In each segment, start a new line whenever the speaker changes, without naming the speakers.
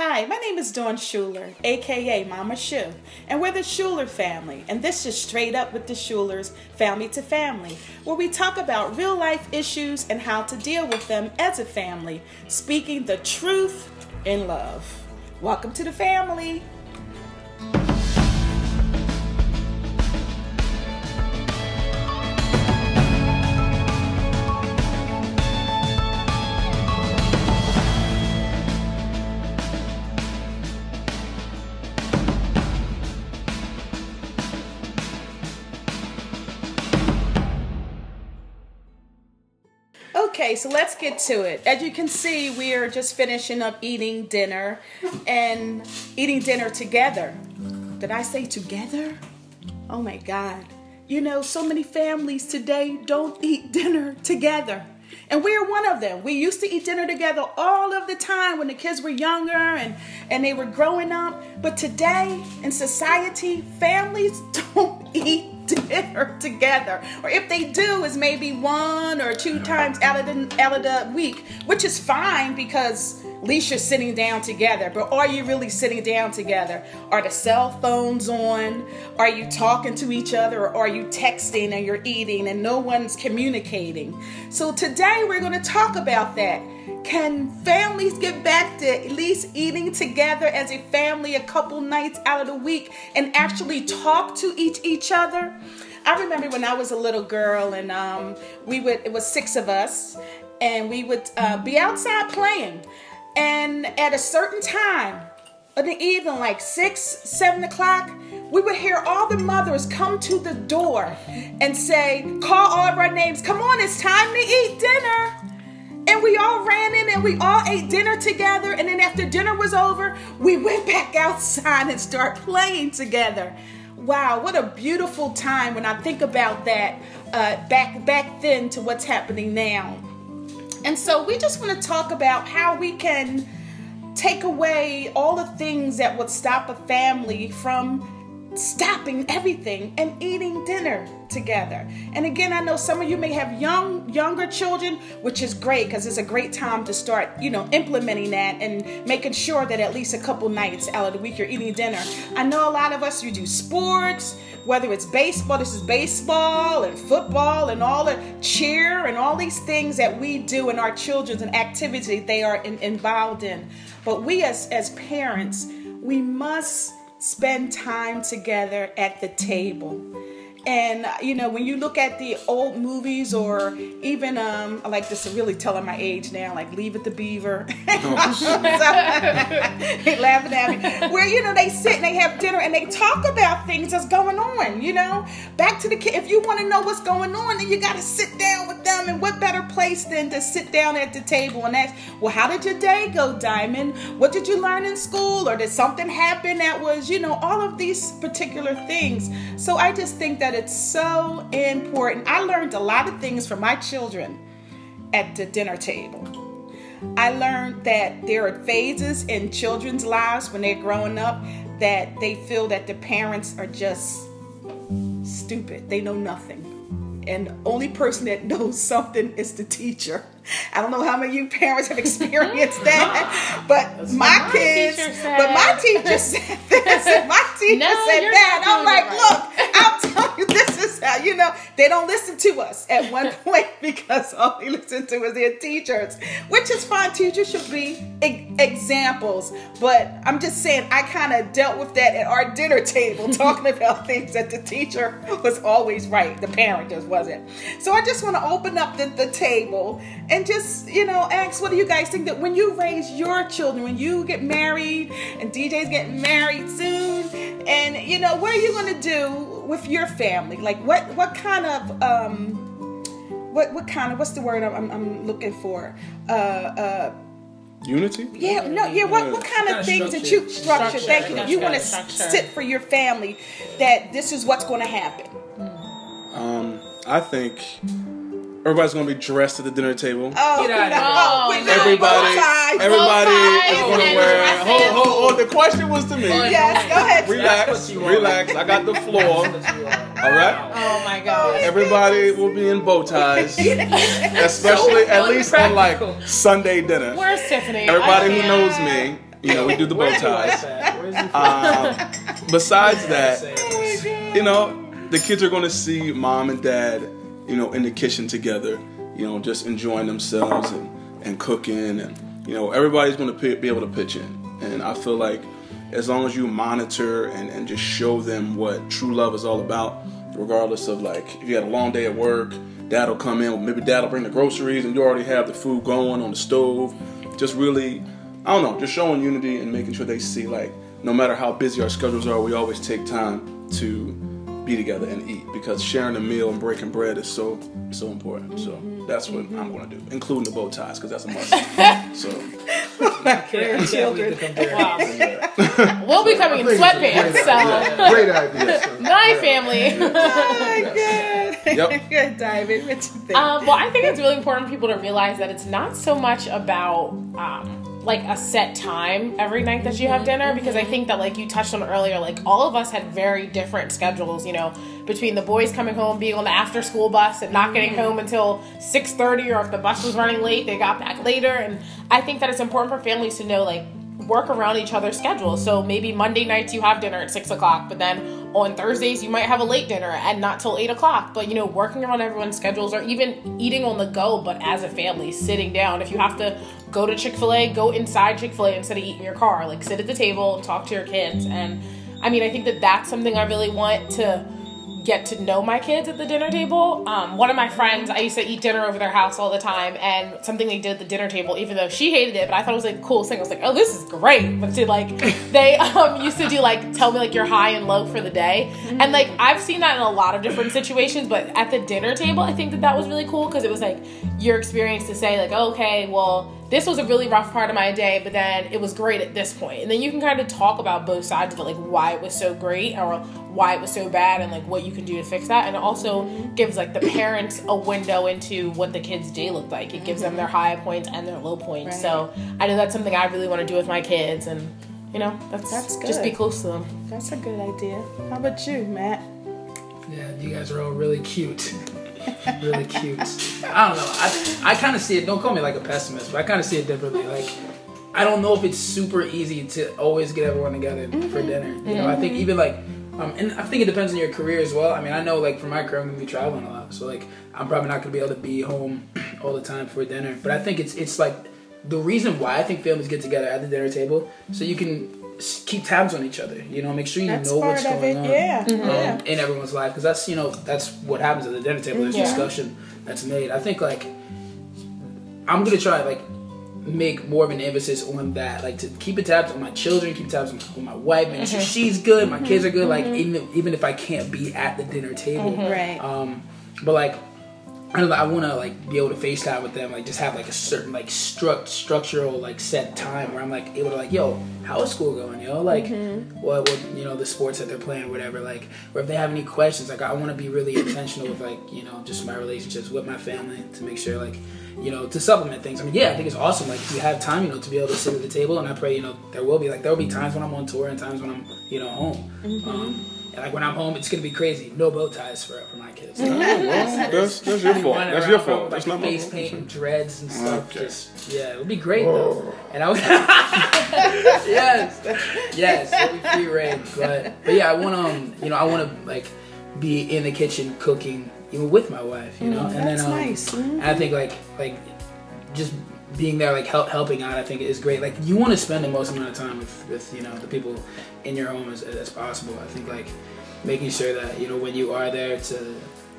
Hi, my name is Dawn Schuler, aka Mama Shu, and we're the Schuler family. And this is Straight Up with the Schulers, Family to Family, where we talk about real life issues and how to deal with them as a family, speaking the truth in love. Welcome to the family. So let's get to it. As you can see, we are just finishing up eating dinner and eating dinner together. Did I say together? Oh my God. You know, so many families today don't eat dinner together. And we're one of them. We used to eat dinner together all of the time when the kids were younger and, and they were growing up. But today in society, families don't eat dinner together. Or if they do, is maybe one or two times out of the out of the week, which is fine because at least you're sitting down together. But are you really sitting down together? Are the cell phones on? Are you talking to each other or are you texting and you're eating and no one's communicating? So today we're going to talk about that. Can families get back to at least eating together as a family a couple nights out of the week and actually talk to each each other? I remember when I was a little girl and um, we would it was six of us and we would uh, be outside playing and at a certain time of the evening, like six, seven o'clock, we would hear all the mothers come to the door and say, call all of our names, come on, it's time to eat dinner. And we all ran in and we all ate dinner together. And then after dinner was over, we went back outside and started playing together. Wow, what a beautiful time when I think about that uh, back back then to what's happening now. And so we just want to talk about how we can take away all the things that would stop a family from stopping everything and eating dinner together. And again, I know some of you may have young younger children, which is great because it's a great time to start, you know, implementing that and making sure that at least a couple nights out of the week you're eating dinner. I know a lot of us you do sports, whether it's baseball, this is baseball and football and all the cheer and all these things that we do in our children's and activity they are in, involved in. But we as as parents, we must spend time together at the table. And you know, when you look at the old movies, or even um, I like this really telling my age now, like Leave It to Beaver. they laughing at me. Where you know they sit and they have dinner and they talk about things that's going on. You know, back to the kid. If you want to know what's going on, then you got to sit down with them. And what better place than to sit down at the table and ask, well, how did your day go, Diamond? What did you learn in school, or did something happen that was, you know, all of these particular things. So I just think that it's so important. I learned a lot of things from my children at the dinner table. I learned that there are phases in children's lives when they're growing up that they feel that the parents are just stupid. They know nothing. And the only person that knows something is the teacher. I don't know how many of you parents have experienced that, but my,
my
kids, but my teacher said this, and my teacher
No,
said that. I'm like, look, I'll tell you, this is how, you know, they don't listen to us at one point because all they listen to is their teachers, which is fine. Teachers should be e- examples, but I'm just saying, I kind of dealt with that at our dinner table, talking about things that the teacher was always right, the parent just wasn't. So I just want to open up the, the table and just, you know, ask what do you guys think that when you raise your children, when you get married, and DJ's getting married soon, and you know, what are you going to do with your family? Like, what what kind of um, what what kind of what's the word I'm, I'm, I'm looking for? Uh, uh,
Unity?
yeah, no, yeah. What what kind of
Kinda
things that you structure?
Structure,
Thank you.
yeah,
You want to sit for your family that this is what's going to happen.
Um, I think everybody's gonna be dressed at the dinner table.
Oh,
Get outta
no,
here.
Oh, no.
everybody,
ties.
everybody is gonna wear.
dresses.
Hold, hold, hold. The question was to me.
Yes, go ahead.
Relax,
That's what you are.
relax. I got the floor.
That's what you are.
All right.
Oh my God.
Everybody will be in bow ties, especially at least on like Sunday dinner.
Where's Tiffany?
Everybody who knows me, You know, we do the bow
Where's your wife
ties.
at?
Um, besides that,
that,
you know, the kids are going to see mom and dad, you know, in the kitchen together, you know, just enjoying themselves and, and cooking. And, you know, everybody's going to be able to pitch in. And I feel like as long as you monitor and, and just show them what true love is all about, regardless of like if you had a long day at work, dad will come in, maybe dad will bring the groceries and you already have the food going on the stove. Just really, I don't know, just showing unity and making sure they see like no matter how busy our schedules are, we always take time to be together and eat because sharing a meal and breaking bread is so so important. So that's what I'm going to do, including the bow ties because that's a must. so
Grandchildren.
Wow. We'll be coming in sweatpants, so
Great idea. son.
my family.
Oh, good.
Yep.
good, David. What you think?
Um, well, I think it's really important for people to realize that it's not so much about um, like a set time every night that you have mm-hmm. dinner because I think that like you touched on earlier, like all of us had very different schedules. You know, between the boys coming home, being on the after school bus, and not getting mm-hmm. home until six thirty, or if the bus was running late, they got back later. And I think that it's important for families to know like work around each other's schedules. So maybe Monday nights you have dinner at six o'clock, but then on Thursdays you might have a late dinner and not till eight o'clock. But you know, working around everyone's schedules or even eating on the go, but as a family, sitting down. If you have to go to Chick fil A, go inside Chick fil A instead of eating your car. Like sit at the table talk to your kids. And I mean, I think that that's something I really want to get to know my kids at the dinner table. Um, one of my friends, I used to eat dinner over their house all the time, and something they did at the dinner table, even though she hated it, but I thought it was like the coolest thing. I was like, oh, this is great. But to like, they um, used to do like tell me like your high and low for the day, and like I've seen that in a lot of different situations. But at the dinner table, I think that that was really cool because it was like your experience to say like, okay, well this was a really rough part of my day, but then it was great at this point. And then you can kind of talk about both sides of it, like why it was so great or why it was so bad and like what you can do to fix that. And it also gives like the parents a window into what the kids' day looked like. It gives them their high points and their low points.
Right.
So I know that's something I really want to do with my kids and you know, that's,
That's
just be close to them.
That's a good idea. How about you, Matt?
Yeah, you guys are all really cute. Really cute. I don't know. I I kind of see it. Don't call me like a pessimist, but I kind of see it differently. Like, I don't know if it's super easy to always get everyone together for dinner. You know, I think even like, um, and I think it depends on your career as well. I mean, I know like for my career, I'm gonna be traveling a lot, so like I'm probably not gonna be able to be home all the time for dinner. But I think it's it's like the reason why I think families get together at the dinner table so you can keep tabs on each other. You know, make sure you
That's
know what's going
it.
on
Yeah.
um,
Yeah.
in everyone's life because that's you know that's what happens at the dinner table. There's
Yeah.
discussion that's made. I think like I'm gonna try like make more of an emphasis on that, like to keep a tabs on my children, keep tabs on, on my wife, make sure she's good, my kids are good. Like even even if I can't be at the dinner table,
Right.
um, but like. I don't know, I want to like be able to FaceTime with them, like just have like a certain like struct structural like set time where I'm like able to like, yo, how is school going, yo? Like, what, what you know the sports that they're playing, or whatever. Like, or if they have any questions, like I want to be really intentional with like you know just my relationships with my family to make sure like you know to supplement things. I mean, yeah, I think it's awesome. Like if you have time, you know, to be able to sit at the table, and I pray you know there will be like there will be times when I'm on tour and times when I'm you know home. Um, and like when I'm home, it's gonna be crazy. No bow ties for for my kids.
well, that's that's your fault. That's your
with,
fault.
Like
That's not my
face
fault.
paint and dreads and stuff.
Okay.
Just yeah, it would be great though. And I would yes, yes, it would be free rein. But but yeah, I want to um, you know I want to like be in the kitchen cooking even with my wife, you know. and
that's
then um,
nice. Mhm.
and I think like like just being there like help, helping out I think is great. Like you want to spend the most amount of time with with you know the people in your home as, as possible. I think like making sure that you know when you are there to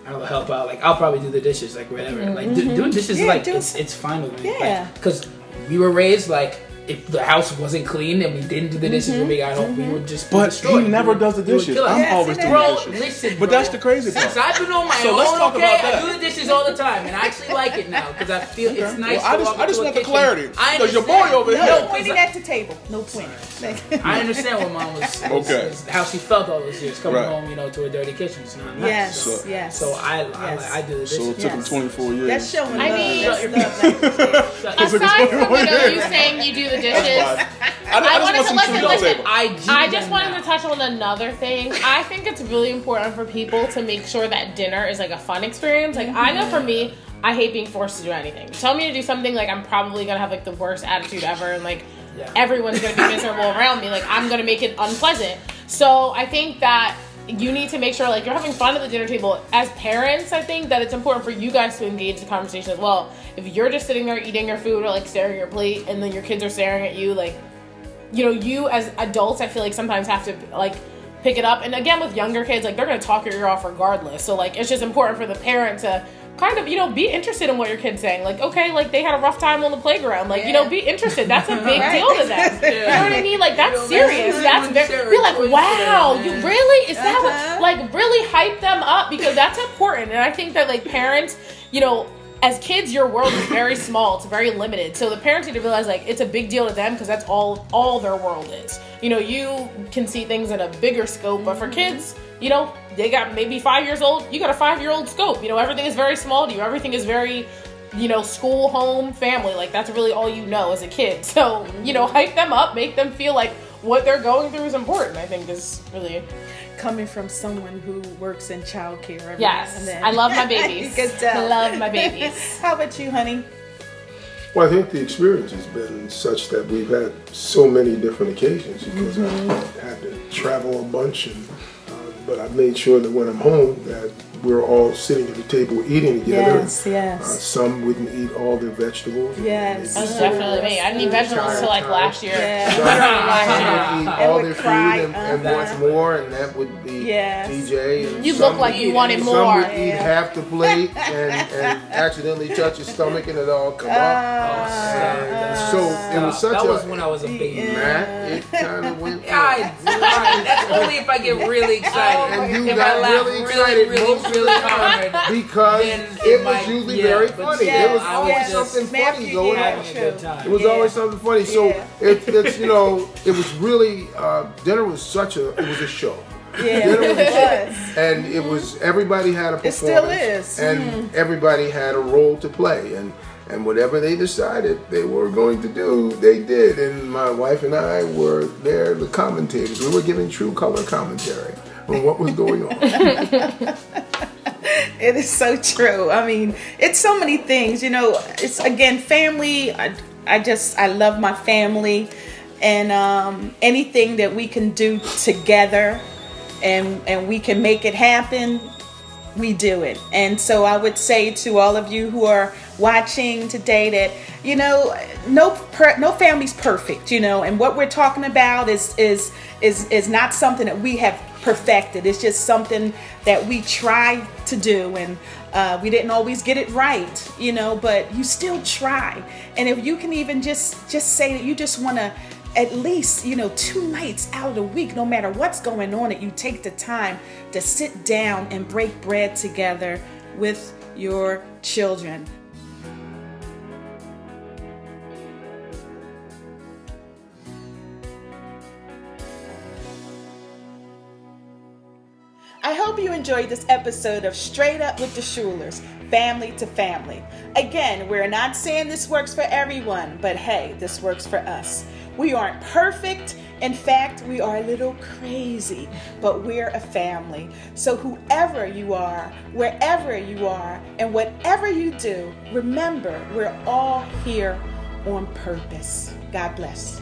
I don't know, help out. Like I'll probably do the dishes, like whatever. Like do, doing dishes,
Mm-hmm. Yeah,
like it's it's fine with me.
Yeah.
Because we were raised like if the house wasn't clean and we didn't do the dishes
Mm-hmm.
when we got home, we would just be
But
destroyed.
he never
We
does the dishes. I'm
Yes,
always doing
Bro,
the dishes.
listen,
But
bro.
that's the crazy
Since. I've been on my
So
own,
let's talk
okay,
about that.
I do the dishes all the time, and I actually like it now because I feel it's
Okay.
nice.
Well, I
to
just-
walk
I just want the clarity,
I
'cause your boy
understand.
over here-
No,
No
'cause
pointing
I-
at the table. No pointing.
I understand what mom was, was,
Okay.
how she felt all those years coming
Right.
home, you know, to a dirty kitchen. It's not nice.
yes,
So-
yes.
So I, I,
Yes.
I do the
So it took him 24 years.
That's showing
I mean-
That's love language.
Aside from you saying you do the dishes,
I, I,
I
just
wanted
want
to listen,
food on the
listen.
I,
I just wanted
now.
to touch on another thing. I think it's really important for people to make sure that dinner is like a fun experience. Like I know for me, I hate being forced to do anything. Tell me to do something like I'm probably gonna have like the worst attitude ever and like
Yeah.
everyone's gonna be miserable around me. Like I'm gonna make it unpleasant. So I think that you need to make sure like you're having fun at the dinner table. As parents, I think that it's important for you guys to engage the conversation as well. If you're just sitting there eating your food or like staring at your plate and then your kids are staring at you, like you know, you as adults, I feel like sometimes have to like pick it up. And again, with younger kids, like they're gonna talk your ear off regardless. So like, it's just important for the parent to kind of, you know, be interested in what your kid's saying. Like, okay, like they had a rough time on the playground. Like, you know, be interested. That's a big
Right.
deal to them. You know what I mean? Like that's serious.
that's
very. Be like, wow, you really is that
Uh-huh.
what? Like really hype them up because that's important. And I think that like parents, you know. As kids, your world is very small. It's very limited. So the parents need to realize like it's a big deal to them because that's all all their world is. You know, you can see things in a bigger scope, but for mm-hmm. kids, you know, they got maybe five years old. You got a five year old scope. You know, everything is very small to you. Everything is very, you know, school, home, family. Like that's really all you know as a kid. So you know, hype them up, make them feel like what they're going through is important. I think is really
Coming from someone who works in childcare. every
yes.
and then.
I love my babies.
you can.
Love my babies.
How about you, honey?
Well, I think the experience has been such that we've had so many different occasions because
Mm-hmm.
I've had to travel a bunch, and uh, but I've made sure that when I'm home that we're all sitting at the table eating together.
Yes,
Uh,
yes.
some wouldn't eat all their vegetables.
Yes.
That's definitely me. I didn't eat vegetables until like last year.
Yeah.
Some, some would eat all
would
their
cry,
food and, and
uh-huh.
want more, and that would be
Yes.
TJ. And
You
some
look like you
eat-
wanted
Some
more.
would eat
Yeah.
half the plate and, and accidentally touch his stomach, and it all come
Uh,
up.
Stop.
And so it was such
that
a
was when I was a baby.
Matt, it kind of went.
Yeah, I, I, that's only if I get really excited.
And you
if
got
I laugh
really
really,
excited
really,
most of
really hard.
because it,
it
was
might-
usually
yeah,
very funny.
yeah,
there was
I
always
was
something funny going
yeah.
on.
Having a good.
It was
Yeah.
always something funny. So
Yeah.
it, it's you know, it was really uh, dinner was such a it was a show.
Yeah,
Dinner was
it was.
and it was everybody had a performance.
It
performance.
still is.
and everybody had a role to play, and and whatever they decided they were going to do, they did. And my wife and I were there, the commentators. We were giving true color commentary on what was going on.
It is so true. I mean, it's so many things. You know, it's again family. I, I just I love my family, and um, anything that we can do together, and and we can make it happen, we do it. And so I would say to all of you who are watching today that you know no per, no family's perfect, you know, and what we're talking about is is is is not something that we have perfected. It's just something that we try to do and uh, we didn't always get it right, you know, but you still try. And if you can even just just say that you just want to at least you know two nights out of the week no matter what's going on that you take the time to sit down and break bread together with your children hope you enjoyed this episode of Straight Up with the Schulers, family to family. Again, we're not saying this works for everyone, but hey, this works for us. We aren't perfect. In fact, we are a little crazy, but we're a family. So, whoever you are, wherever you are, and whatever you do, remember we're all here on purpose. God bless.